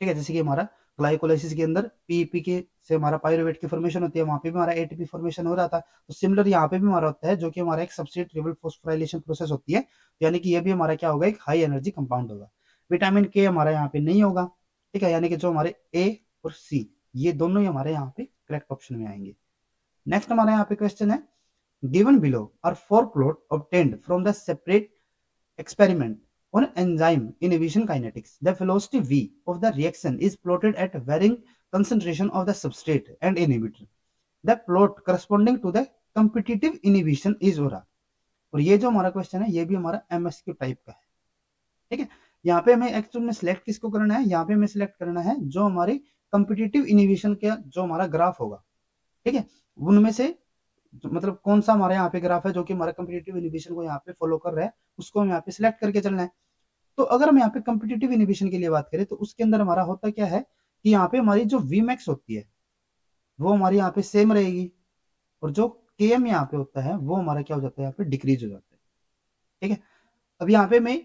ठीक है, जैसे कि हमारा ग्लाइकोलाइसिस के अंदर पीपी के से हमारा पायरोवेट की फॉर्मेशन होती है, वहाँ पे भी हमारा एटीपी फॉर्मेशन हो रहा था। तो सिमिलर यहाँ पे भी हमारा होता है, जो कि हमारा एक सबस्ट्रेट ट्रिबल फोस्फोराइलेशन प्रोसेस होती है। यानी कि ये भी हमारा क्या होगा, एक हाई एनर्जी कंपाउंड होगा। विटामिन के हमारा यहाँ पे नहीं होगा, ठीक है? यानी कि जो हमारे ए और सी ये दोनों ही हमारे यहाँ पे करेक्ट ऑप्शन में आएँगे। नेक्स्ट हमारे यहाँ पे क्वेश्चन है given below are four plot obtained from the separate experiment on enzyme inhibition kinetics. The velocity V of the reaction is plotted at varying concentration of the substrate and inhibitor. The plot corresponding to the competitive inhibition is हो रहा। और ये जो हमारा question है, ये भी हमारा एमएसक्यू टाइप का है। ठीक है? यहाँ पे हमें एक्चुअल में सिलेक्ट किसको करना है? यहाँ पे हमें सिलेक्ट करना है जो हमारी कंपिटिटिव इनिविशन का जो हमारा ग्राफ होगा। ठीक है? उनमें से मतलब कौन सा हमारे यहाँ पे ग्राफ है जो कि हमारा कंपिटेटिव इनिबिशन को यहाँ पे फॉलो कर रहा है, उसको हम यहाँ पे सिलेक्ट करके चलना है। तो अगर हम यहाँ पे कंपिटेटिव इनिबिशन के लिए बात करें तो उसके अंदर हमारा होता क्या है कि यहाँ पे हमारी जो वी मैक्स होती है, वो हमारी यहाँ पे सेम रहेगी। और जो के एम यहाँ पे होता है, वो हमारा क्या हो जाता है, यहाँ पे डिक्रीज हो जाता है। ठीक है? अब यहाँ पे मैं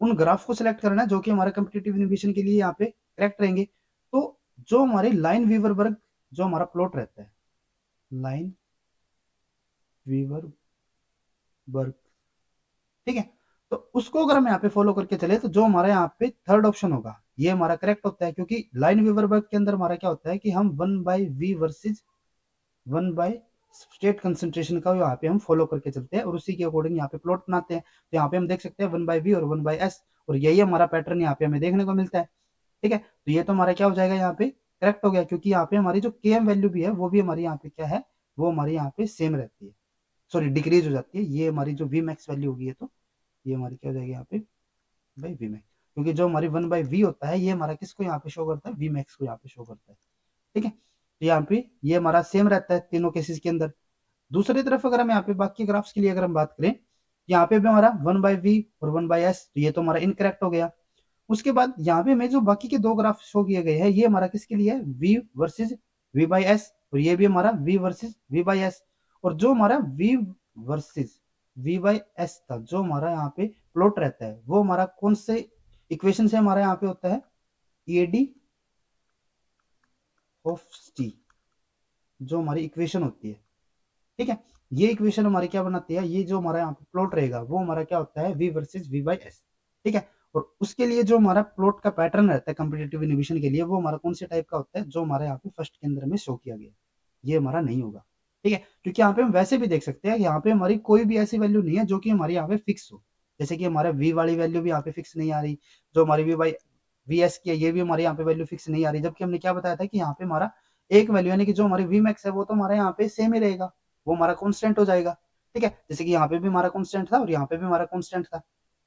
उन ग्राफ को सिलेक्ट करना है, जो कि हमारे कंपिटेटिव इनिबिशन के लिए यहाँ पे करेक्ट रहेंगे। तो जो हमारे लाइन वीवर वर्ग, जो हमारा प्लॉट रहता है लाइन वीवर वर्क ठीक है? तो उसको अगर हम यहाँ पे फॉलो करके चले तो जो हमारा यहाँ पे थर्ड ऑप्शन होगा, ये हमारा करेक्ट होता है, क्योंकि लाइन वीवर वर्क के अंदर हमारा क्या होता है कि हम one by V versus one by state concentration का यहाँ पे हम फॉलो करके चलते हैं, और उसी के अकॉर्डिंग यहाँ पे प्लॉट बनाते हैं। तो यहाँ पे हम देख सकते हैं वन बाई वी और वन बाई एस और यही हमारा पैटर्न यहाँ पे हमें देखने को मिलता है। ठीक है? तो ये तो हमारा क्या हो जाएगा यहाँ पे? करेक्ट हो गया, क्योंकि यहाँ पे हमारी जो के एम वैल्यू भी है, वो भी हमारी यहाँ पे क्या है? वो हमारी यहाँ पे सेम रहती है। सॉरी डिक्रीज हो जाती है। ये हमारी जो वी मैक्स वैल्यू होगी तो ये हमारी क्या हो जाएगी यहाँ पे? बाई वी मैक्स क्योंकि जो हमारी वन बाई वी होता है, ये हमारा किसको यहाँ पे शो करता है? वी मैक्स को यहाँ पे शो करता है। ठीक है? तो यहाँ पे ये हमारा सेम रहता है तीनों केसेस के अंदर। दूसरी तरफ़ अगर हम यहाँ पे बाकी ग्राफ्स के लिए अगर हम बात करें, यहाँ पे भी हमारा वन बाई वी और वन बाई एस तो ये तो हमारा इनकरेक्ट हो गया। उसके बाद यहाँ पे मैं जो बाकी के दो ग्राफ शो किए गए हैं, ये हमारा किसके लिए है? V versus V by S और ये भी हमारा V versus V by S और जो हमारा V versus v by S था जो हमारा यहाँ पे प्लॉट रहता है, वो हमारा कौन से इक्वेशन से हमारा यहाँ पे होता है? ए डी ऑफ़ टी जो हमारी इक्वेशन होती है। ठीक है? ये इक्वेशन हमारी क्या बनाती है? ये जो हमारा यहाँ पे प्लॉट रहेगा, वो हमारा क्या होता है? V versus v by S ठीक है? और उसके लिए जो हमारा प्लॉट का पैटर्न रहता है कंपिटेटिव इनिबिशन के लिए, वो हमारा कौन से टाइप का होता है? जो हमारे यहाँ पे फ़र्स्ट के अंदर में शो किया गया ये हमारा नहीं होगा। ठीक है क्योंकि यहाँ पे हम वैसे भी देख सकते हैं यहाँ पे हमारी कोई भी ऐसी वैल्यू नहीं है जो कि हमारे यहाँ पे फिक्स हो जैसे कि हमारा वी वाली वैल्यू भी यहाँ पे फिक्स नहीं आ रही जो हमारी वी वाई वी एस की है ये भी हमारे यहाँ पे वैल्यू फिक्स नहीं आ रही जबकि हमने क्या बताया था कि यहाँ पे हमारा एक वैल्यू यानी कि जो हमारी वी मैक्स है वो तो हमारे यहाँ पे सेम ही रहेगा वो हमारा कॉन्स्टेंट हो जाएगा ठीक है जैसे कि यहाँ पे भी हमारा कॉन्स्टेंट था और यहाँ पे भी हमारा कॉन्स्टेंट था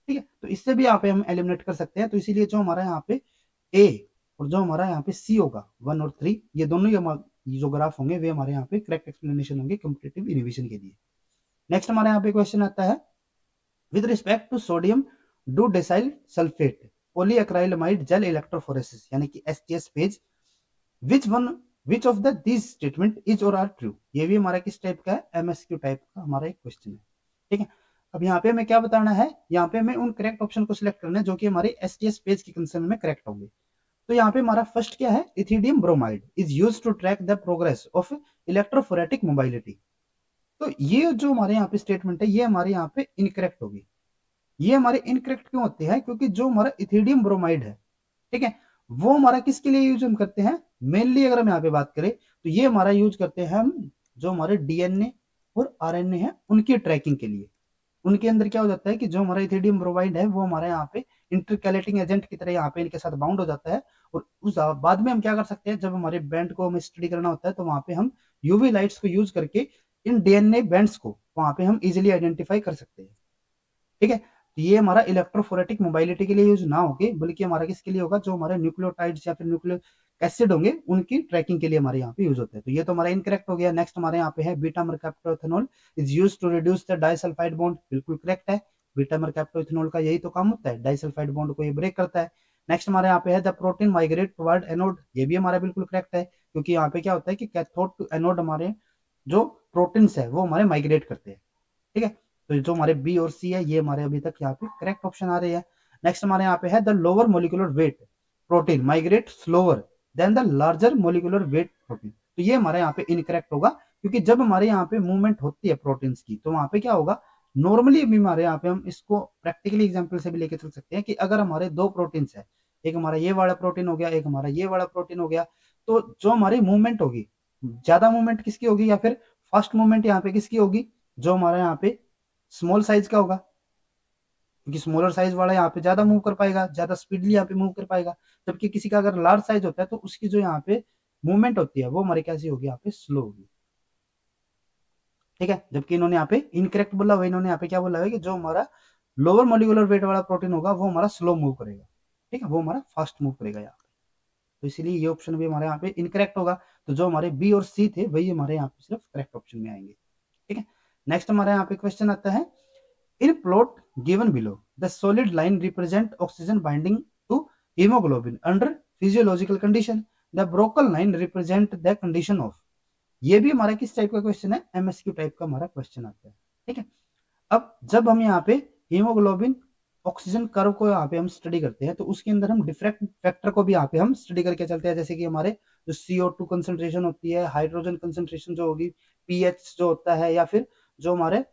ठीक है तो इससे भी यहाँ पे हम एलिमिनेट कर सकते हैं तो इसीलिए जो हमारा यहाँ पे ए और जो हमारा यहाँ पे सी होगा वन और थ्री ये दोनों ही जो ग्राफ होंगे, वे हमारे यहाँ पे करेक्ट एक्सप्लेनेशन होंगे कम्पिटेटिव इनिविशन के लिए। नेक्स्ट हमारे यहाँ पे क्वेश्चन आता है with respect to sodium dodecyl sulfate polyacrylamide gel electrophoresis, यानी कि STS PAGE which one which of the this statement is और आर ट्रू ये भी हमारा किस टाइप का है? एमएसक्यू टाइप का हमारा एक क्वेश्चन है। ठीक है? अब यहाँ पे हमें क्या बताना है? यहाँ पे हमें उन करेक्ट ऑप्शन को सिलेक्ट करना है जो कि हमारे एस टी एस पेज के कंसर्न में करेक्ट होंगे। तो यहाँ पे हमारा फ़र्स्ट क्या है? Ethidium bromide is use to track the progress of electrophoretic mobility तो ये जो हमारे यहाँ पे स्टेटमेंट है, ये हमारे यहाँ पे इनकरेक्ट होगी। ये हमारे इनकरेक्ट क्यों होते हैं? क्योंकि जो हमारा इथिडियम ब्रोमाइड है, ठीक है, वो हमारा किसके लिए यूज़ हम करते हैं? मेनली अगर हम यहाँ पे बात करें तो ये हमारा यूज़ करते हैं हम, जो हमारे डीएनए और आरएनए है, उनकी ट्रैकिंग के लिए। उनके अंदर क्या हो जाता है कि जो हमारा इथिडियम ब्रोमाइड है, वो हमारे यहाँ पे इंटरकैलेटिंग एजेंट की तरह यहाँ पे इनके साथ बाउंड हो जाता है। और उस बाद में हम क्या कर सकते हैं, जब हमारे बैंड को हमें स्टडी करना होता है तो वहाँ पे हम यूवी लाइट्स को यूज़ करके इन डीएनए बैंड्स को वहाँ पे हम इजिली आइडेंटिफाई कर सकते हैं। ठीक है? तो ये हमारा इलेक्ट्रोफोरेटिक मोबाइलिटी के लिए यूज़ ना होगी बल्कि हमारा किसके लिए होगा, जो हमारे न्यूक्लियोटाइड्स या फिर न्यूक्लियो एसिड होंगे, उनकी ट्रैकिंग के लिए हमारे यहाँ पे यूज़ होते हैं। तो ये तो हमारा इनकरेक्ट हो गया। नेक्स्ट हमारे यहाँ पे है beta mercaptoethanol is use to reduce the disulphide bond बिल्कुल करेक्ट है। बीटा मरकैप्टोइथेनॉल का यही तो काम होता है डाइसल्फाइड बॉन्ड को ये ब्रेक करता है। नेक्स्ट हमारे यहाँ पे है the protein migrate toward anode ये भी हमारा बिल्कुल करेक्ट है, क्योंकि यहाँ पे क्या होता है कि कैथोड टू एनोड हमारे जो प्रोटीन्स है, वो हमारे माइग्रेट करते हैं। ठीक है? तो जो हमारे बी और सी है, ये हमारे अभी तक यहाँ पे करेक्ट ऑप्शन आ रहे हैं। नेक्स्ट हमारे यहाँ पे है the lower molecular weight protein migrate slower than the larger molecular weight protein तो ये हमारे यहाँ पे इनकरेक्ट होगा, क्योंकि जब हमारे यहाँ पे मूवमेंट होती है प्रोटीन्स की तो वहाँ पे क्या होगा? नॉर्मली भी हमारे यहाँ पे हम इसको प्रैक्टिकली एग्ज़ाम्पल से भी लेके चल सकते हैं कि अगर हमारे दो प्रोटीन्स है, एक हमारा ये वाला प्रोटीन हो गया, एक हमारा ये वाला प्रोटीन हो गया तो जो हमारी मूवमेंट होगी, ज़्यादा मूवमेंट किसकी होगी या फिर फास्ट मूवमेंट यहाँ पे किसकी होगी? जो हमारा यहाँ पे स्मॉल साइज़ का होगा। क्योंकि स्मॉलर साइज़ वाला यहाँ पे ज़्यादा मूव कर पाएगा, ज़्यादा स्पीडली यहाँ पे मूव कर पाएगा। जबकि किसी का अगर लार्ज साइज़ होता है तो उसकी जो यहाँ पे मूवमेंट होती है, वो हमारी कैसी होगी? यहाँ पे स्लो होगी। ठीक है? जबकि इन्होंने यहाँ पे इनकरेक्ट बोला हुआ इन्होंने यहाँ पे क्या बोला है कि जो हमारा लोअर मोलिकुलर वेट वाला प्रोटीन होगा, वो हमारा स्लो मूव करेगा। ठीक है? वो हमारा फास्ट मूव करेगा यहाँ पे। तो इसीलिए ये ऑप्शन भी हमारे यहाँ पे इनकरेक्ट होगा। तो जो हमारे बी और सी थे, वही हमारे यहाँ पे सिर्फ़ करेक्ट ऑप्शन में आएँगे। ठीक है? नेक्स्ट हमारे यहाँ पे क्वेश्चन आता है in plot given below the solid line represent oxygen binding to haemoglobin under physiological condition the broken line represent the condition of ये भी हमारा किस टाइप का क्वेश्चन है? एमएसक्यू टाइप का हमारा क्वेश्चन आता है, ठीक है? अब जब हम यहाँ पे हीमोग्लोबिन ऑक्सीजन कर्व को यहाँ पे हम स्टडी करते हैं तो उसके अंदर हम डिफ्रेक्ट फैक्टर को भी यहाँ पे हम स्टडी करके चलते हैं। जैसे कि हमारे जो सीओ टू कंसेंट्रेशन होती है हाइड्रोजन कंसेंट्रेशन जो होगी पीएच जो होता है, या फिर जो हमारे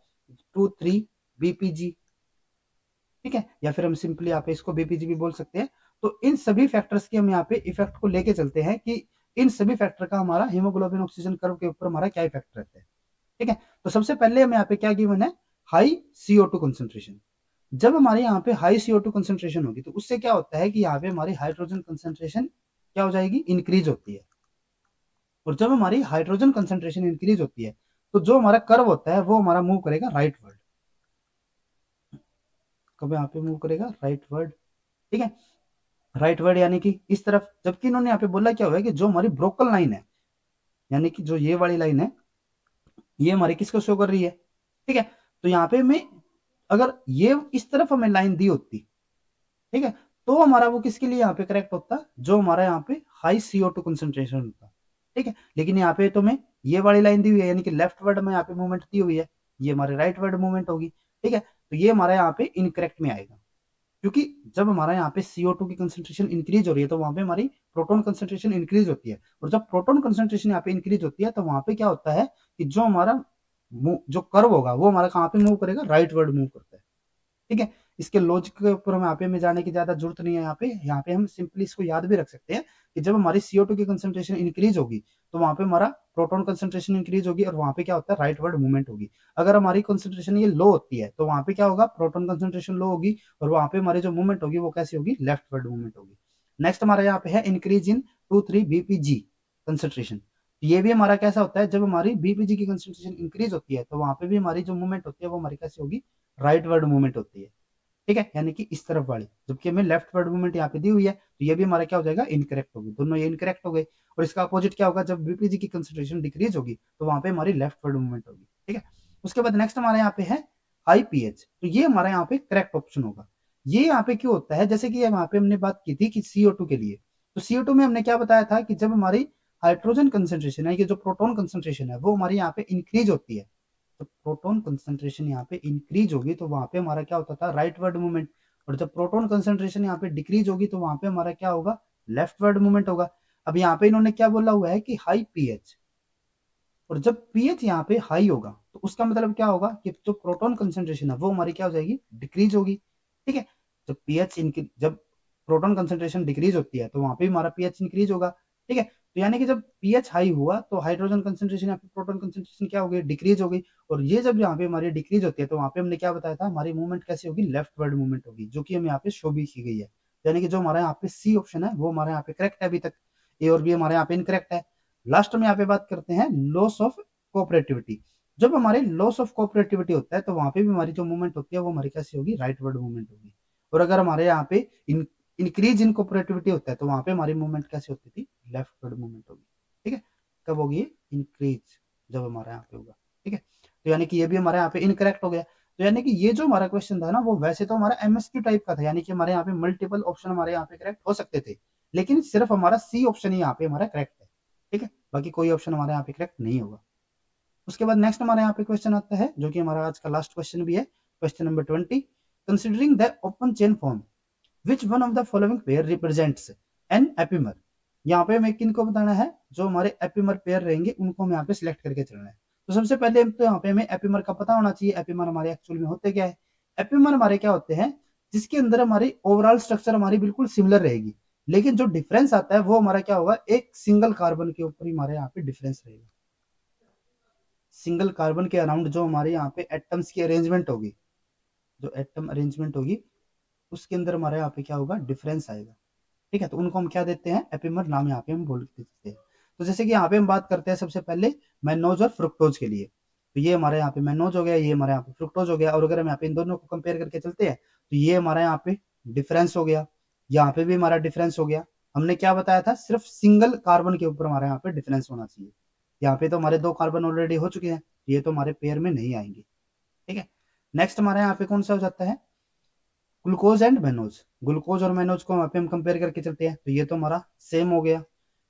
टू थ्री बीपीजी ठीक है? या फिर हम सिंपली यहाँ पे इसको बीपीजी भी बोल सकते हैं। तो इन सभी फैक्टर्स के हम यहाँ पे इफ़ेक्ट को लेके चलते हैं कि इन सभी फैक्टर का हमारा हीमोग्लोबिन ऑक्सीजन कर्व के ऊपर हमारा क्या इफ़ेक्ट रहता है? ठीक है? तो सबसे पहले हम यहाँ पे क्या गिवन है? हाई सीओ टू कंसेंट्रेशन जब हमारे यहाँ पे हाई सीओ टू कंसेंट्रेशन होगी तो उससे क्या होता है कि यहाँ पे हमारी हाइड्रोजन कंसेंट्रेशन क्या हो जाएगी? इंक्रीज होती है। और जब हमारी हाइड्रोजन कंसेंट्रेशन इंक्रीज होती है तो जो हमारा कर्व होता है, वो हमारा मूव करेगा राइट वर्ड कब यहाँ पे मूव करेगा? राइट वर्ड ठीक है? राइट वर्ड यानी कि इस तरफ़, जबकि इन्होंने यहाँ पे बोला क्या हुआ है कि जो हमारी ब्रोकल लाइन है, यानी कि जो ये वाली लाइन है, ये हमारी किसको शो कर रही है? ठीक है? तो यहाँ पे मैं अगर ये इस तरफ़ हमें लाइन दी होती, ठीक है? तो हमारा वो किसके लिए यहाँ पे करेक्ट होता? जो हमारा यहाँ पे हाई सीओ टू कंसेंट्रेशन होता, ठीक है? लेकिन यहाँ पे तो मैं ये वाली लाइन दी हुई है, यानी कि लेफ़्ट वर्ड में यहाँ पे मूवमेंट दी हुई है, ये हमारे राइट वर्ड मूवमेंट होगी, ठीक है? तो ये हमारा यहाँ पे इनकरेक्ट में आएगा। क्योंकि जब हमारा यहाँ पे CO2 की कंसेंट्रेशन इंक्रीज हो रही है तो वहाँ पे हमारी प्रोटोन कंसेंट्रेशन इंक्रीज होती है। और जब प्रोटोन कंसेंट्रेशन यहाँ पे इंक्रीज होती है तो वहाँ पे क्या होता है कि जो हमारा जो कर्व होगा, वो हमारा कहाँ पे मूव करेगा? राइट वर्ड मूव करता है। ठीक है? इसके लॉजिक के ऊपर हम यहाँ पे में जाने की ज़्यादा ज़रूरत नहीं है यहाँ पे। यहाँ पे हम सिंपली इसको याद भी रख सकते हैं कि जब हमारी सीओ की कंसेंट्रेशन इंक्रीज होगी तो वहाँ पे हमारा प्रोटोन कंसेंट्रेशन इंक्रीज होगी और वहाँ पे क्या होता है? राइट वर्ड मूवमेंट होगी। अगर हमारी कंसेंट्रेशन ये लो होती है तो वहाँ पे क्या होगा? प्रोटोन कंसेंट्रेशन लो होगी और वहाँ पे हमारी जो मूवमेंट होगी, वो कैसी होगी? लेफ़्ट वर्ड मूवमेंट होगी। नेक्स्ट हमारा यहाँ पे है increase in two three BPG concentration ये भी हमारा कैसा होता है? जब हमारी बीपीजी की कंसेंट्रेशन इंक्रीज होती है तो वहाँ पे भी हमारी जो मूवमेंट होती है, वो हमारी कैसी होगी? राइट वर्ड मूवमेंट होती है। ठीक है? यानी कि इस तरफ़ वाली। जबकि हमें लेफ़्ट वर्ड मूवमेंट यहाँ पे दी हुई है तो ये भी हमारा क्या हो जाएगा? इनकरेक्ट होगी। दोनों ये इनकरेक्ट हो गए। और इसका अपोजिट क्या होगा? जब बीपीजी की कंसेंट्रेशन डिक्रीज होगी तो वहाँ पे हमारी लेफ़्ट वर्ड मूवमेंट होगी। ठीक है? उसके बाद नेक्स्ट हमारे यहाँ पे है हाई पीएच तो ये हमारा यहाँ पे करेक्ट ऑप्शन होगा। ये यहाँ पे क्यों होता है? जैसे कि यहाँ पे हमने बात की थी कि सीओ के लिए। तो सीओ में हमने क्या बताया था कि जब हमारी हाइड्रोजन कंसेंट्रेशन है कि जो प्रोटोन कंसेंट्रेशन है, वो हमारी यहाँ पे इंक्रीज होती है। तो प्रोटोन कंसेंट्रेशन यहाँ पे इंक्रीज होगी तो वहाँ पे हमारा क्या होता था? राइट वर्ड मूवमेंट और जब प्रोटोन कंसेंट्रेशन यहाँ पे डिक्रीज होगी तो वहाँ पे हमारा क्या होगा? लेफ़्ट वर्ड मूवमेंट होगा। अब यहाँ पे इन्होंने क्या बोला हुआ है कि हाई पीएच और जब पीएच यहाँ पे हाई होगा तो उसका मतलब क्या होगा कि जो प्रोटोन कंसेंट्रेशन है, वो हमारी क्या हो जाएगी? डिक्रीज होगी। ठीक है? जब पीएच जब प्रोटोन कंसेंट्रेशन डिक्रीज होती है तो वहाँ पे हमारा पीएच इंक्रीज होगा। ठीक है? तो यानी कि जब पीएच हाई हुआ तो हाइड्रोजन कंसेंट्रेशन या फिर प्रोटोन कंसेंट्रेशन क्या हो गई? डिक्रीज हो गई। और ये जब यहाँ पे हमारी डिक्रीज होती है तो वहाँ पे हमने क्या बताया था? हमारी मूवमेंट कैसी होगी? लेफ़्ट वर्ड मूवमेंट होगी, जो कि हमें यहाँ पे शो भी की गई है। यानी कि जो हमारे यहाँ पे सी ऑप्शन है, वो हमारे यहाँ पे करेक्ट है अभी तक। ए और बी हमारे यहाँ पे इनकरेक्ट है। लास्ट में यहाँ पे बात करते हैं लॉस ऑफ़ कोऑपरेटिविटी जब हमारे लॉस ऑफ़ कोऑपरेटिविटी होता है तो वहाँ पे भी हमारी जो मूवमेंट होती है, वो हमारी कैसी होगी? राइट वर्ड मूवमेंट होगी। और अगर हमारे यहाँ पे इंक्रीज इन कोऑपरेटिविटी होता है तो वहाँ पे हमारी मूवमेंट कैसी होती थी? लेफ़्ट वर्ड मूवमेंट होगी, ठीक है? कब होगी इंक्रीज जब हमारे यहाँ पे होगा, ठीक है? तो यानी कि ये भी हमारे यहाँ पे इनकरेक्ट हो गया। तो यानी कि ये जो हमारा क्वेश्चन था ना, वो वैसे तो हमारा एमएसक्यू टाइप का था, यानी कि हमारे यहाँ पे मल्टीपल ऑप्शन हमारे यहाँ पे करेक्ट हो सकते थे, लेकिन सिर्फ़ हमारा सी ऑप्शन ही यहाँ पे हमारा करेक्ट है, ठीक है? बाकी कोई ऑप्शन हमारे यहाँ पे करेक्ट नहीं होगा। उसके बाद नेक्स्ट हमारे यहाँ पे क्वेश्चन आता है, जो कि हमारा आज का लास्ट क्वेश्चन भी है question number twenty considering the open chain form which one of the following pair represents an epimer यहाँ पे हमें किन को बताना है? जो हमारे एपीमर पेयर रहेंगे, उनको हमें यहाँ पे सिलेक्ट करके चलना है। तो सबसे पहले तो यहाँ पे हमें एपीमर का पता होना चाहिए, एपीमर हमारे एक्चुअल में होते क्या है? एपीमर हमारे क्या होते हैं? जिसके अंदर हमारी ओवरऑल स्ट्रक्चर हमारी बिल्कुल सिमिलर रहेगी। लेकिन जो डिफरेंस आता है, वो हमारा क्या होगा? एक सिंगल कार्बन के ऊपर ही हमारे यहाँ पे डिफरेंस रहेगा। सिंगल कार्बन के अराउंड जो हमारे यहाँ पे एटम्स की अरेंजमेंट होगी, जो एटम अरेंजमेंट होगी, उसके अंदर हमारे यहाँ पे क्या होगा? डिफरेंस आएगा। ठीक है तो उनको हम क्या देते हैं एपिमर नाम यहाँ पे हम बोल देते हैं तो जैसे कि यहाँ पे हम बात करते हैं सबसे पहले मैनोज और फ्रुक्टोज के लिए तो ये हमारे यहाँ पे मैनोज हो गया ये हमारे यहाँ पे फ्रुक्टोज हो गया और अगर हम यहाँ पे इन दोनों को कंपेयर करके चलते हैं तो ये हमारे यहाँ पे डिफरेंस हो गया यहाँ पे भी हमारा डिफरेंस हो गया हमने क्या बताया था सिर्फ़ सिंगल कार्बन के ऊपर हमारे यहाँ पे डिफरेंस होना चाहिए यहाँ पे तो हमारे दो कार्बन ऑलरेडी हो चुके हैं ये तो हमारे पेयर में नहीं आएँगे ठीक है नेक्स्ट हमारे यहाँ पे कौन सा हो जाता है ग्लूकोज एंड मेनोज। ग्लूकोज और मेनोज को वहाँ पे हम कंपेयर करके चलते हैं तो ये तो हमारा सेम हो गया।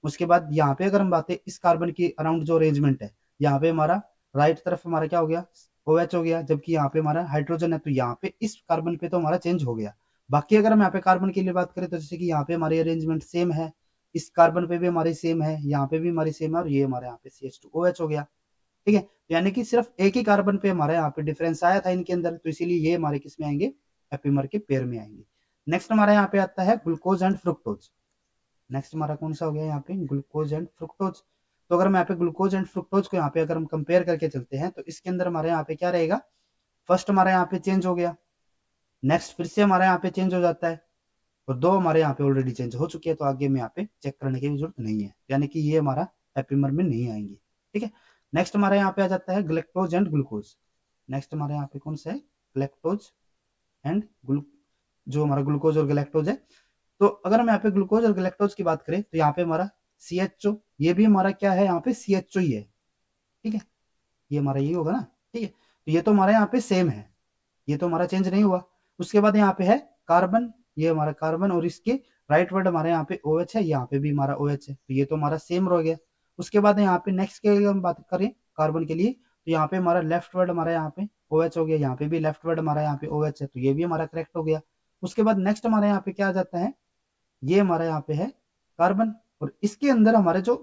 उसके बाद यहाँ पे अगर हम बातें इस कार्बन की अराउंड जो अरेंजमेंट है, यहाँ पे हमारा राइट तरफ़ हमारा क्या हो गया? ओ OH हो गया, जबकि यहाँ पे हमारा हाइड्रोजन है तो यहाँ पे इस कार्बन पे तो हमारा चेंज हो गया। बाकी अगर हम यहाँ पे कार्बन के लिए बात करें तो जैसे कि यहाँ पे हमारी अरेंजमेंट सेम है, इस कार्बन पे भी हमारी सेम है, यहाँ पे भी हमारी सेम है, और ये हमारे यहाँ पे C H two O H हो गया। ठीक है? तो यानी कि सिर्फ़ एक ही कार्बन पे हमारे यहाँ पे डिफरेंस आया था इनके अंदर तो इसीलिए ये हमारे किसमें आएँगे? एपीमर के पेयर में आएँगे नेक्स्ट हमारा यहाँ पे आता है ग्लूकोज एंड फ्रुक्टोज नेक्स्ट हमारा कौन सा हो गया यहाँ पे ग्लूकोज एंड फ्रुक्टोज तो अगर हम यहाँ पे ग्लूकोज एंड फ्रुक्टोज को यहाँ पे अगर हम कंपेयर करके चलते हैं तो इसके अंदर हमारे यहाँ पे क्या रहेगा फ़र्स्ट हमारे यहाँ पे चेंज हो गया नेक्स्ट फिर से हमारे यहाँ पे चेंज हो जाता है और दो हमारे यहाँ पे ऑलरेडी चेंज हो चुकी है तो आगे में यहाँ पे चेक करने की ज़रूरत नहीं है यानी कि ये हमारा एपीमर में नहीं आएँगे ठीक है नेक्स्ट हमारे यहाँ पे आ जाता है ग्लेक्टोज एंड ग्लूकोज नेक्स्ट हमारे यहाँ पे कौन सा है ग्लेक्टोज एंड जो हमारा ग्लूकोज और गलेक्टोज है तो अगर हम यहाँ पे ग्लूकोज और गलेक्टोज की बात करें तो यहाँ पे हमारा सीएचओ ये भी हमारा क्या है यहाँ पे ओ ही है ठीक है ये हमारा ये होगा ना ठीक है तो ये तो हमारा यहाँ पे सेम है ये तो हमारा चेंज नहीं हुआ उसके बाद यहाँ पे है कार्बन ये हमारा कार्बन और इसके राइट वर्ड हमारे यहाँ पे ओ OH है यहाँ पे भी हमारा ओ OH है तो ये तो हमारा सेम रह गया उसके बाद यहाँ पे नेक्स्ट के लिए हम बात करें कार्बन के लिए तो यहाँ पे हमारा लेफ़्ट वर्ड हमारा यहाँ पे ओ OH हो गया यहाँ पे भी लेफ़्ट वर्ड हमारा यहाँ पे ओ OH है तो ये भी हमारा करेक्ट हो गया उसके बाद नेक्स्ट हमारे यहाँ पे क्या आ जाता है ये हमारा यहाँ पे है कार्बन और इसके अंदर हमारे जो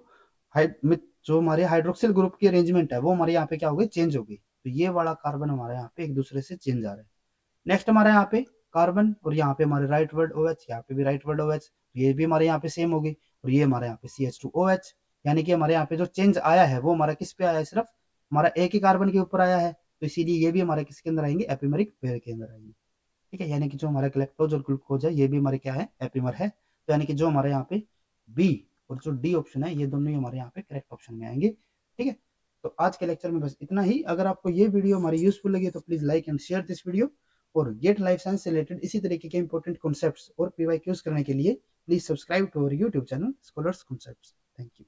हाइड जो हमारे हाइड्रोक्सिल ग्रुप की अरेंजमेंट है वो हमारे यहाँ पे क्या हो गई चेंज हो गई तो ये वाला कार्बन हमारे यहाँ पे एक दूसरे से चेंज आ रहा है नेक्स्ट हमारे यहाँ पे कार्बन और यहाँ पे हमारे राइट वर्ड ओ एच यहाँ पे भी राइट वर्ड ओ एच ये भी हमारे यहाँ पे सेम होगी और ये हमारे यहाँ पे C H two O H यानी कि हमारे यहाँ पे जो चेंज आया है वो हमारा किस पे आया है सिर्फ़ हमारा एक ही कार्बन के ऊपर आया है तो इसीलिए ये भी हमारे किसके अंदर आएँगे? एपिमरिक पेयर के अंदर आएँगे। ठीक है? यानी कि जो हमारा गलेक्टोज और ग्लूकोज है, ये भी हमारे क्या है? एपिमर है। तो यानी कि जो हमारे यहाँ पे बी और जो डी ऑप्शन है, ये दोनों ही हमारे यहाँ पे करेक्ट ऑप्शन में आएँगे। ठीक है? तो आज के लेक्चर में बस इतना ही। अगर आपको ये वीडियो हमारी यूजफुल लगी तो please like and share this video और गेट लाइफ साइंस से रिलेटेड इसी तरीके के इंपॉर्टेंट कॉन्सेप्ट्स और पीवाई करने के लिए please subscribe to our YouTube channel scholars concepts thank you